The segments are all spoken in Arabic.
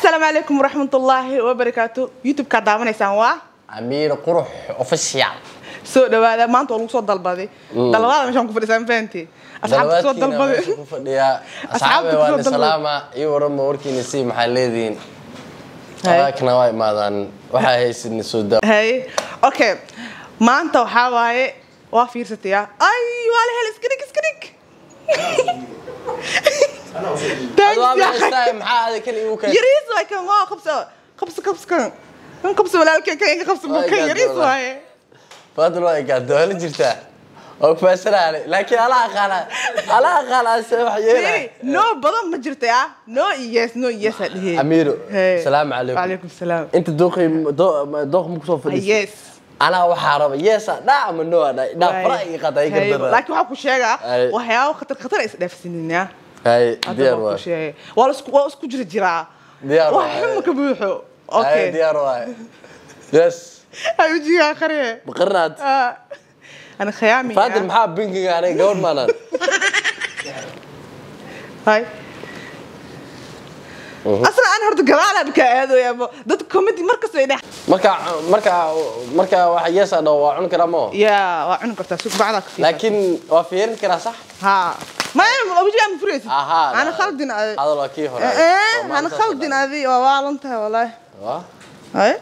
السلام عليكم ورحمة الله وبركاته. يوتيوب كدامنا سانوا أمير قروح أوفيسيال سو ده هذا ما أنتوا لوكسوا ضل بادي ضل هذا مشان كفر سان فانتي أصحاب تسوى ضل بادي أصحاب تسوى ضل بادي السلامة يورم إيوه وركي نسي محليدين هاي. كنا واي ماذا وهاي سن سودا هاي. أوكي. ما أنتوا حواي وافير ستيا أي والله هلا سكريك سكريك طابع السايم حالك اللي ممكن يريز واي كان واه خبز. خبز خبز كان خبز؟ ولا كان كان خبز؟ ممكن يريز واي فهد الواي قاعد دولي جرتا وفسر علي لكن الله خلا الله خلا سامح يلا. نو بضم ما جرتا نو يس نو يس. أميرو السلام عليكم. وعليكم السلام. أنت دوخي دوخ مكسوف يس. أنا وحارب يسا نعم النوع نعم. رأيي قد أيقظ لكن وحاكو شيئا وحياة خطر خطر إسلاف سنين يا waa isku jiraa wax waay. xuma ka buuxo hay okay diyaar waa yes hay ujigaa qariye maqarnaad Ah. ana khiyaami faadil maxaa binkiga aniga gabadh maanaan hay asla aan horta gadaala bika aadooyaabo dad comedy markas ay dhex marka marka marka wax yeesa dhaw waa cuni karaa moo ya waa cuni kartaa sug bacdaa ka laakiin waa fiirin karaa sax ha ما أبغي أنا فريز. آه، أنا خالدين هذا هذا الوكيف إيه أنا خالدين هذه والله أنت والله. وا إيه.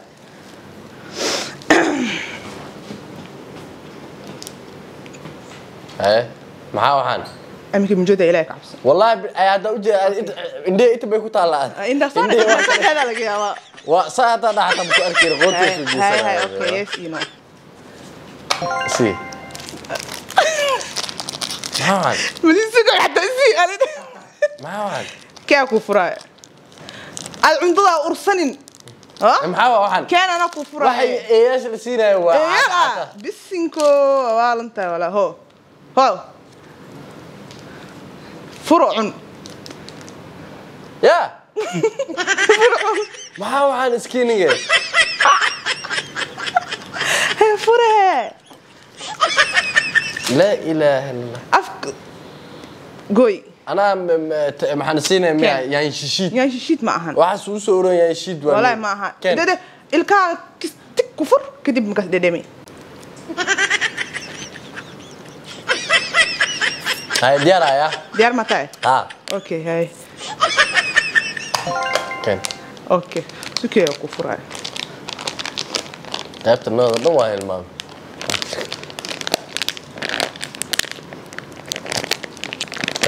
إيه. معاه وحن أمك موجودة إليك عبس والله أنا أجي إنت إنت بيكو طالع. آه، إنت صار إنت صار كذا لك يا الله. وا صار هذا ده حتى بكو أكير غوتي إيه، في الجسر. هاي هاي أوكي يس يو نو سي xataa isii maxaa waxaan kee ku furaa aad cuntadaa ursanin ha maxaa waa waxaan keen anaa ku furaa waxay eeyaasha la siinayo waa eeyala caata bisinko waalan tahay walaa ho ho furo cun ya maxaa waxaan iskiinige hee fure laa ilaaha illallah afka goy anaa maxaan siinaya miya yaan shishiid ma ahan waxaas uu soo oran yaan shiid waa walaahi ma aha Keen. dede ilkaha kistig ku fur kadib markaas dhedhemi hay diyaaraya diyaar ma tahay ha okay hay keen okay sukeeya ku furaya qaybta nooda dhan waa hilmaam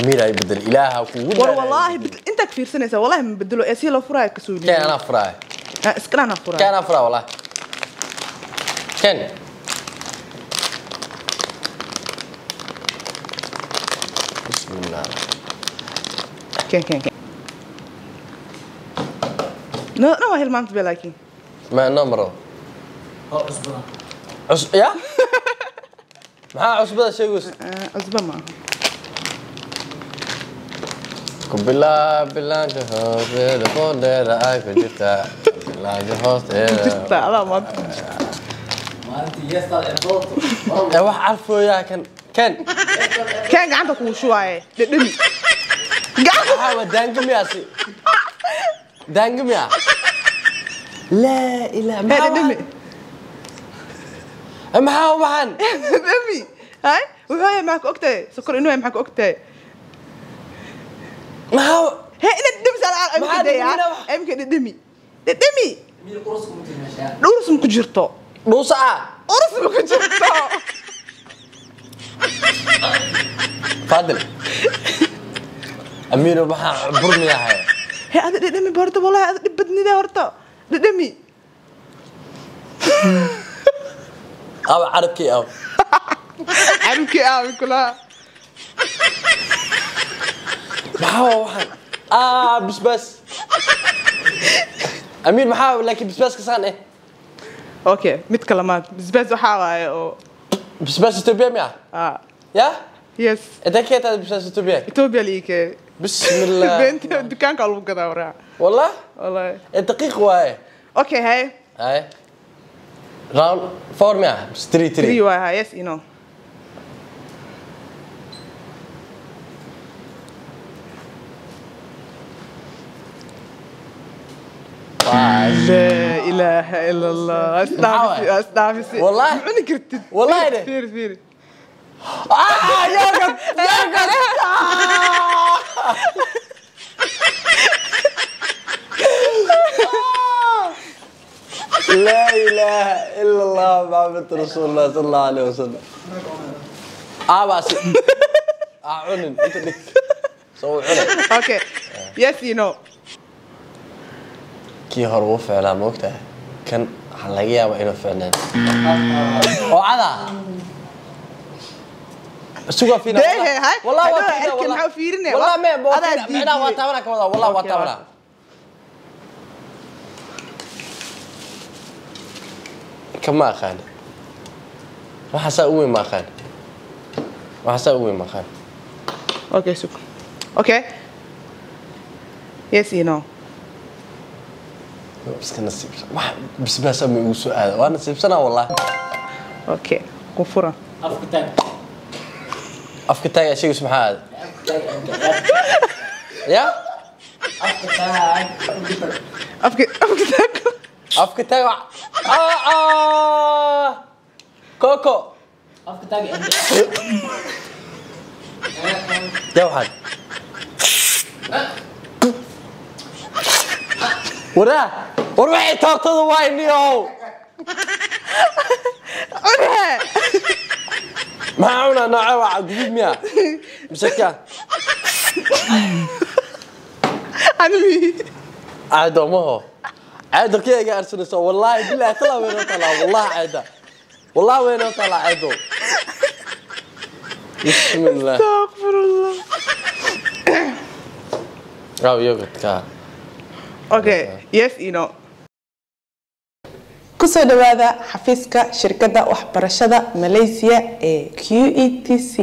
اميره يبدل الهه والله بد... انت كثير سنة والله من بدلو اسي لو فراي كسو لي أنا فراي. اسكر أنا فراي. كان فرا والله. كان. بسم الله. كان كان كان لا لا هي ما انت بلاكي ما نمرة. آه اصبر أص... يا؟ ما اصبر شو اصبر معها Ah, ma aha ku bilaa bilaanka hoosteeda qoodheeda ay ku jirtaa bilaanka hoosteeda jirta adaa maanta ee wax carfooyaa kan kan keen gacanta kuu shuwaaye dhedhemi gacanta maxaa waa daangamiyaasi daangamiya laa ilaa hee maxaa dhedhemi waxaan- maxaa waxaan dhedhemi hay wuxuu yahay maxaa ka ogtahay sokor inuu yahay maxaa ka ogtahay maxaa hee inaad dhedhemi saa Maxaa imka daya dhedhemina wax? imka dhedhemi dhedhemi dhurus ma ku jirto dhuusa ah urus ma ku jirto faadil amiiro maxaa burmiyahay hee ada dhedhemi ba horta wallahi ada dhib badnida horta dhedhemi واحد آه بس بس. أمير محاول لكن بس بس كسان إيه؟ أوكي متكلمات. بس بس وحاول إيه بس بس توبيم يا آه. يا؟ يس انت كيف بس بس توبيم توبيا ليك. بسم الله. بنت الدكان قالوا كذا ورا والله؟ والله. الدقيق هو إيه أوكي هاي. هاي. راول فورم يا ستري تري تري. واي هاي. يس يو نو لا إله إلا الله. استعفسي استعفسي والله؟ ما عندي كرتد والله. فيري فيري آه يوغت يوغت لا إله إلا الله محمد رسول الله صلى الله عليه وسلم. آه بس. آه عنن. عنن. أوكي يس يو نو kii hore wuu ficlaa moogtaha kan waxaa laga yaabaa inuu ficnaan oo cadaa? Kama aqaan? Waxaasaa u weyn ma aqaan? Waxaasaa u weyn ma aqaan? Okay super okay. Yes you know. نو iska nasiibsan wax bisbaasaa ma igu soo aada waa nasiibsanaa wallahi أوكي كفرا afka taag afka taaga sheegus maxaa aada ya afka taag افكي افكي تاكل afka taaga ah ah koko afka taag ya waxaad waraa war waxay toortada waay niyow عرها maxaa cunaa nooce waa guduud miya mise ka علمي caado maho caado kiyga arsanayso wallaahi bilahi talaa weynoo talaa wallahi caada wallahi weynoo talaa caado bismillah استغفر الله aw yogadka أوكي okay yes ku soo dhawaada xafiiska shirkadda waxbarashada malaysia ee q e t c.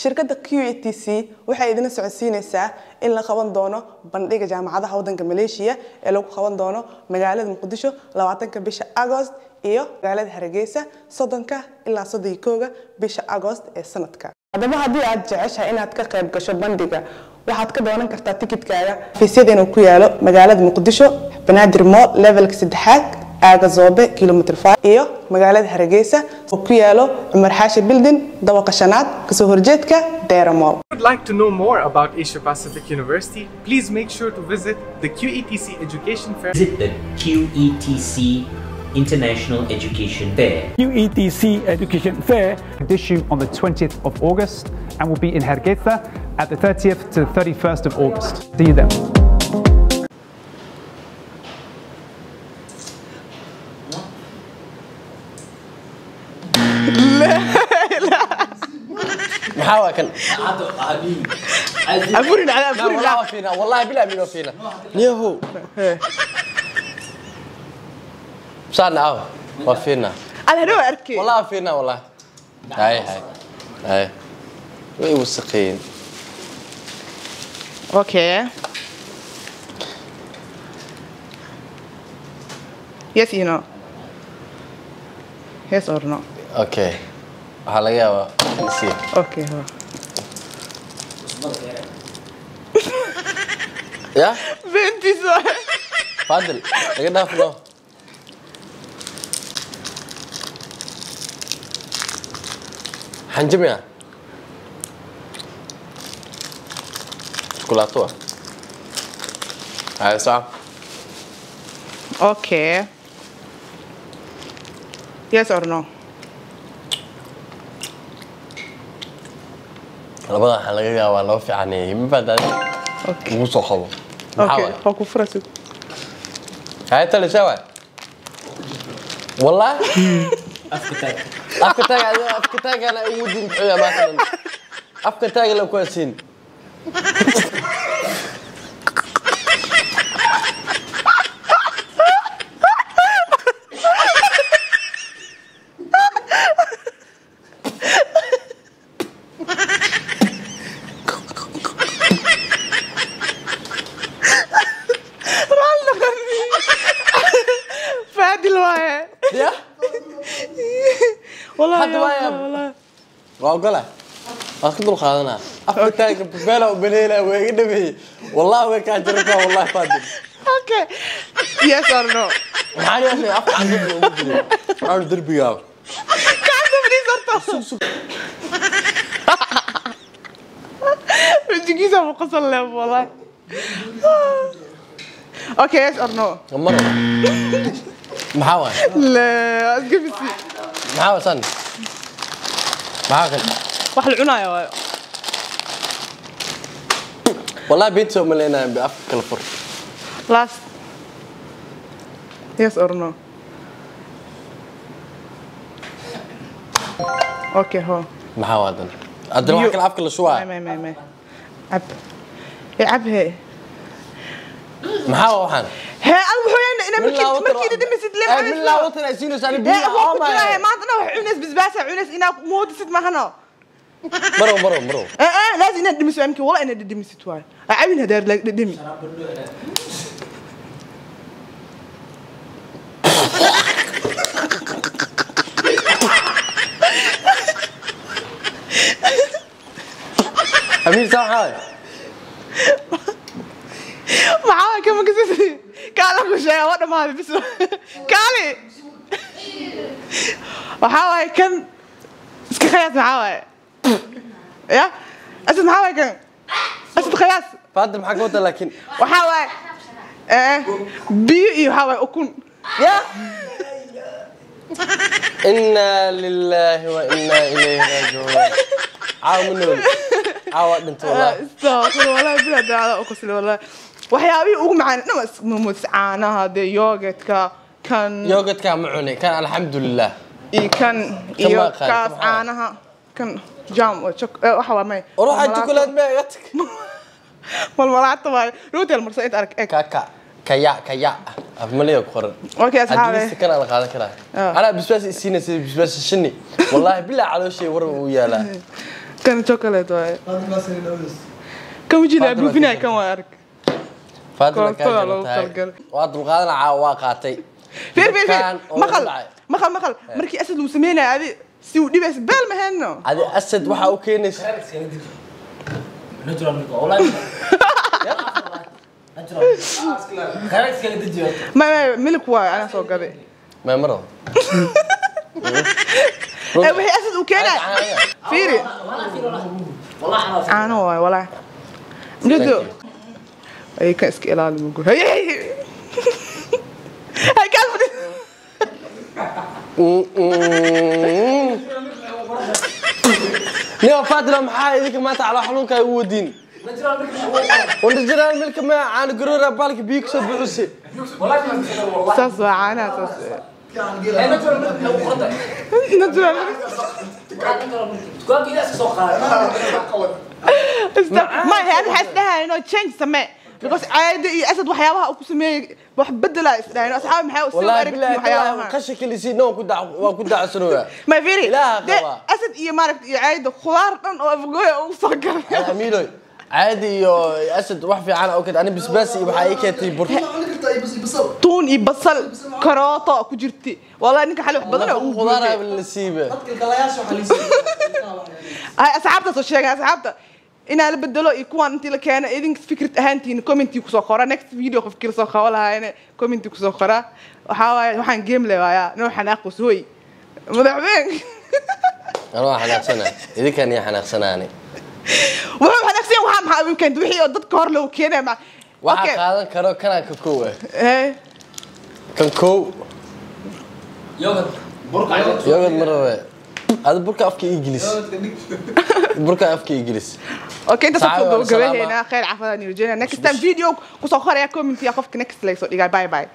Shirkadda q e t c waxay idina socodsiineysaa in la qaban doono bandhiga jaamacadaha waddanka maleeshiya ee lagu qaban doono magaalada muqdisho labaatanka bisha agost iyo magaalada hargeysa soddonka ilaa soddon kooga bisha agost ee sanadka haddaba haddii aad jeceshahay inaad ka qayb gasho bandhiga waxaad ka doonan kartaa tikidkaaga xafiisyadeena ku yaalo magaalada muqdisho banaadir mool levelka saddexaad aaga zoobe kilomitr 5 iyo magaalada hargeysa oo ku yaalo cumar xaashi building dabaqa shanaad ka soo horjeedka deera mool would like to know more about Asia Pacific University, please make sure to visit the QETC Education Fair. visit the QETC International Education Fair. UEDC Education Fair issue on the 20th of August and will be in Hargeisa at the 30th to the 31st of August. See you there. maxaa waa kan افرن على لا افرن والله على waa fiina wallahi aw waa fiina على هدوء اركي والله fiina wallahi hay hay hay way wasaqeeyeen أوكي يس نو يس اور نو okay waxaa laga yaabaa nasiib أوكي هو ya بنتي صح fadil laga dhaaf no shukulaato wa hay soco أوكي يس اور نو labada waxaa laga yaabaa loo fiicaneeyey ma baadaadi أوكي ugu soo qabo maxaa هو كفرسك hay talisha waay والله afka taag afka taag adiga afka taagana ugu dinbixiya maanta dhan afka taaga la kuwaasiin فادي الواية ya والله Hadda يا waa. والله waa ogola waad ka dul qaadanaa afka taaga beela u baleela way iga dhameeyey wallahi way kaa jarataa wallahi faadil okay yes or no maxaan yeeshay afka aan dadka ugu jiray aan derbigaaga kaasa fadhiis horta wejigiisa mu qosol leh wallahi okay yes or no maro maxaa معاقل صح العناية. وايو. والله بنتو ملينا بافك الفر خلاص يس اور نو أوكي هو ما هو هذا ادري واحد يلعب كل شوي. ما ما ما عب. ما هو واحد مرو مرو مرو آه لازم ندم سو امكي والله أنا ندم سو توا عاوينها داير ندم أمين صاحبي شيء وأنا ما ابي بس كالي وحاوي كان اسك خياس معاوي يا اسك معاوي كان اسك خياس فاد محقوطة لكن وحاوي إيه بيو ايو حاوي اكون يا إنا لله وإنا إليه راجعون عاو منو عاو أنت استغفر والله بلا دعاء أقسم والله waxyaabihii ugu macaan dhama ismumuds caanaha dee yoogadka kan yoogadkaa ma cunay kan alxamdulilah iyo kan iyo kaas caanaha kan jam waxa waa may ruuxa jukulaad ma iga tag malmalaata waayo ruutel marsa inta arag eg kaka kaya kaya afmaliya ku qoran okay asxaabe adilista kan aan qaadan karaa Ah. anaa bisbaas isiina sida bisbaas shini wallahi bilaa calooshey war uu yaalaa kan chocolate waaye kan wajina Fatima buufinaya kan waa arag waa dulqaadana caawa waa qaatay fiir fiir Dadkaan fiir oo maqal la dhacay. maqal maqal markii asad uu sameynaya adi si uu dhibays beel ma hayno adi asad waxaa u keenaysa natural milk والله natural خلاص كده تجي ma ma milk waayo anaa soo gaday meemaro أي كاسك إلى المغو هي هي كأس نيو فاتلو محاي ديك ما تعرف حلوك اي ودين ونجرى الملك ما عن قرورة بالك بيك سب عسي تصوى عانا تصوى نجرى الملك ما هي أنا حسنها انو تشنج سمع natural milk تكون كده سوق ma hay ani waxaa isdhahay inoo change samee because caadi iyo asad waxyaabaha uu ku sameeyey wax bedelaa isdhahay asxaabi maxaa soo wallahi aragti bilahi waxyaabaha qashakalisiin waan ku dac- waan ku dacasanooyaa ma fiiri Ilaaha dee qaba. asad iyo maaragta iyo caadi khudaar dhan oo afgooya ugu soo galay amiiloy caadi iyo asad wax fiican inaa la bedelo iyo kuwaan intii la keeno idinka fikrad ahaantiin commenti kusoo qora next video qof kila soo qabo lahaayeen commenti kusoo qora waxaa waaye waxaan game le waayaa noo xanaaqus hoy madaxweyne anuu xanaaqsanaa idinkaan iyo xanaaqsanaani wuxuu xanaaqsan waxaa maxaa weekend wixii oo dadka hor loo keenaya ma waxaa qaadan karo kanaa ka kow ah eh kan kow برقع yogad ma rabe ada burka afka ii gelis burka afka ii أوكي أنت صوت بوغو هنا خير عفوا نيوجينا نكست فيديو كوسو خريا كومنت يا خوف كنكست لي صوت باي باي